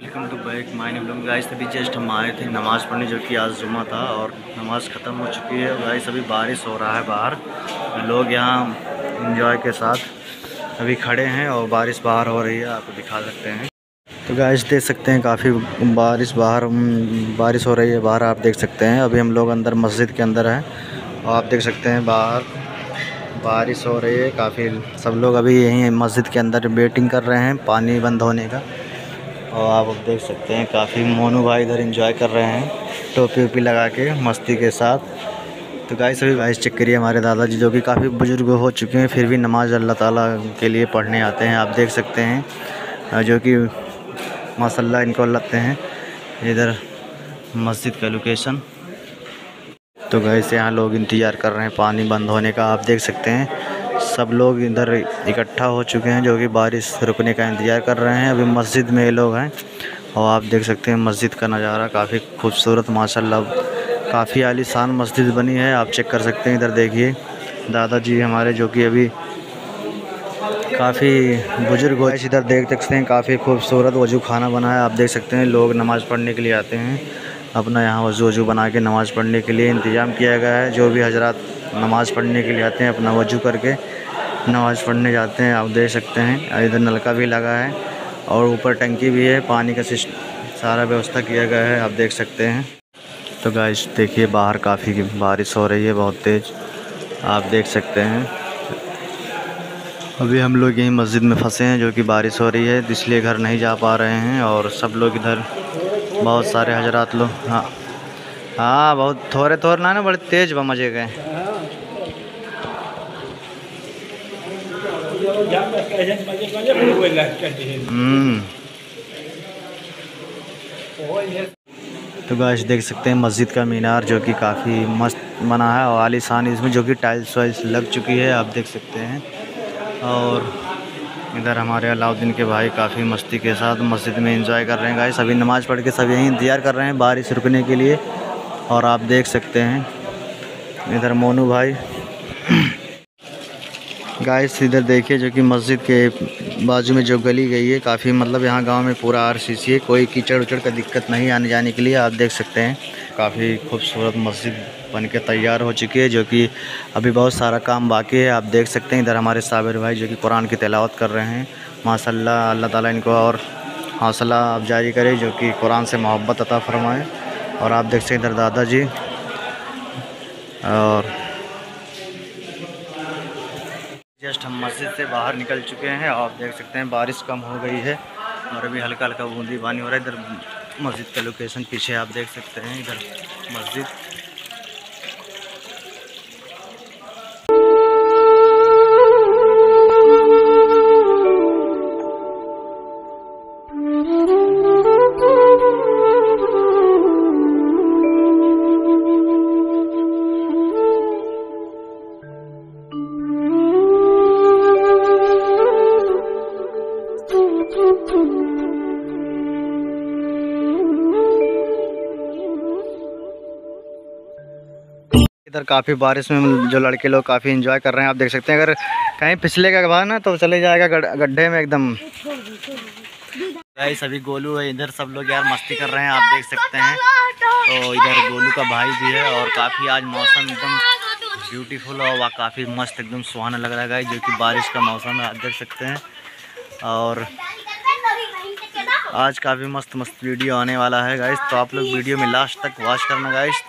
Welcome to back my new guys अभी just हम आए थे नमाज़ पढ़ने, जो कि आज जुमा था और नमाज़ ख़त्म हो चुकी है। गाइस अभी बारिश हो रहा है बाहर। लोग यहाँ इंजॉय के साथ अभी खड़े हैं और बारिश बाहर हो रही है आपको दिखा सकते हैं। तो गाइस देख सकते हैं काफ़ी बारिश बाहर बारिश हो रही है बाहर, आप देख सकते हैं। अभी हम लोग अंदर मस्जिद के अंदर हैं और आप देख सकते हैं बाहर बारिश हो रही है, काफ़ी सब लोग अभी यहीं मस्जिद के अंदर वेटिंग कर रहे हैं पानी बंद होने का। और आप अब देख सकते हैं काफ़ी मोनू भाई इधर इंजॉय कर रहे हैं, टोपी वोपी लगा के, मस्ती के साथ। तो गाय सभी भाई चेक करिए हमारे दादाजी, जो कि काफ़ी बुज़ुर्ग हो चुके हैं, फिर भी नमाज़ अल्लाह ताला के लिए पढ़ने आते हैं। आप देख सकते हैं जो कि माशाल्लाह इनको लगते हैं, इधर मस्जिद का लोकेशन तो गए से यहाँ लोग इंतज़ार कर रहे हैं, पानी बंद होने का, आप देख सकते हैं। सब लोग इधर इकट्ठा हो चुके हैं जो कि बारिश रुकने का इंतज़ार कर रहे हैं। अभी मस्जिद में ये लोग हैं और आप देख सकते हैं मस्जिद का नज़ारा काफ़ी खूबसूरत, माशाल्लाह, काफ़ी आलीशान मस्जिद बनी है। आप चेक कर सकते हैं, इधर देखिए, दादाजी हमारे जो कि अभी काफ़ी बुज़ुर्ग हो। इधर देख सकते हैं, काफ़ी खूबसूरत वज़ू खाना बना है। आप देख सकते हैं, लोग नमाज़ पढ़ने के लिए आते हैं। अपना यहाँ वज़ू वज़ू बना के नमाज़ पढ़ने के लिए इंतज़ाम किया गया है। जो भी हज़रत नमाज़ पढ़ने के लिए आते हैं, अपना वज़ू करके नमाज़ पढ़ने जाते हैं, आप देख सकते हैं। इधर नलका भी लगा है और ऊपर टंकी भी है। पानी का सारा व्यवस्था किया गया है, आप देख सकते हैं। तो गाइस देखिए, बाहर काफ़ी बारिश हो रही है, बहुत तेज़। आप देख सकते हैं। अभी हम लोग यहीं मस्जिद में फंसे हैं, जो कि बारिश हो रही है, इसलिए घर नहीं जा पा रहे हैं। और सब लोग इधर, बहुत सारे हजरात लोग हाँ। हाँ बहुत थोड़े थोड़े ना ना, बड़े तेज़ मज़े गए तो गाइस देख सकते हैं मस्जिद का मीनार जो कि काफ़ी मस्त बना है और आलीशान इसमें जो कि टाइल्स वाइल्स लग चुकी है, आप देख सकते हैं। और इधर हमारे अलाउद्दीन के भाई काफ़ी मस्ती के साथ मस्जिद में इंजॉय कर रहे हैं गाइस सभी नमाज़ पढ़ के सभी यहीं इंतज़ार कर रहे हैं बारिश रुकने के लिए। और आप देख सकते हैं, इधर मोनू भाई। गाइस इधर देखिए जो कि मस्जिद के बाजू में जो गली गई है, काफ़ी मतलब यहाँ गाँव में पूरा आर सी सी है। कोई कीचड़ उचड़ का दिक्कत नहीं आने जाने के लिए, आप देख सकते हैं। काफ़ी खूबसूरत मस्जिद बन के तैयार हो चुकी है, जो कि अभी बहुत सारा काम बाकी है। आप देख सकते हैं, इधर हमारे साबिर भाई जो कि कुरान की तिलावत कर रहे हैं। माशाल्लाह, अल्लाह ताला इनको और हौसला आप जारी करें, जो कि कुरान से मोहब्बत अता फरमाएँ। और आप देख सकते हैं इधर दादाजी और जस्ट हम मस्जिद से बाहर निकल चुके हैं। आप देख सकते हैं, बारिश कम हो गई है और अभी हल्का हल्का बूंदी पानी हो रहा है। इधर मस्जिद का लोकेशन पीछे आप देख सकते हैं, इधर मस्जिद। इधर काफ़ी बारिश में जो लड़के लोग काफ़ी इंजॉय कर रहे हैं। आप देख सकते हैं, अगर कहीं का बाद ना तो चले जाएगा गड्ढे में एकदम। भाई सभी गोलू है, इधर सब लोग यार मस्ती कर रहे हैं, आप देख सकते हैं। तो इधर गोलू का भाई भी है, और काफ़ी आज मौसम एकदम ब्यूटीफुल और काफ़ी मस्त, एकदम सुहाना लग रहा है जो कि बारिश का मौसम है, आप देख सकते हैं। और आज काफ़ी मस्त मस्त वीडियो आने वाला है गाइस तो आप लोग वीडियो में लास्ट तक वॉच करना गाइस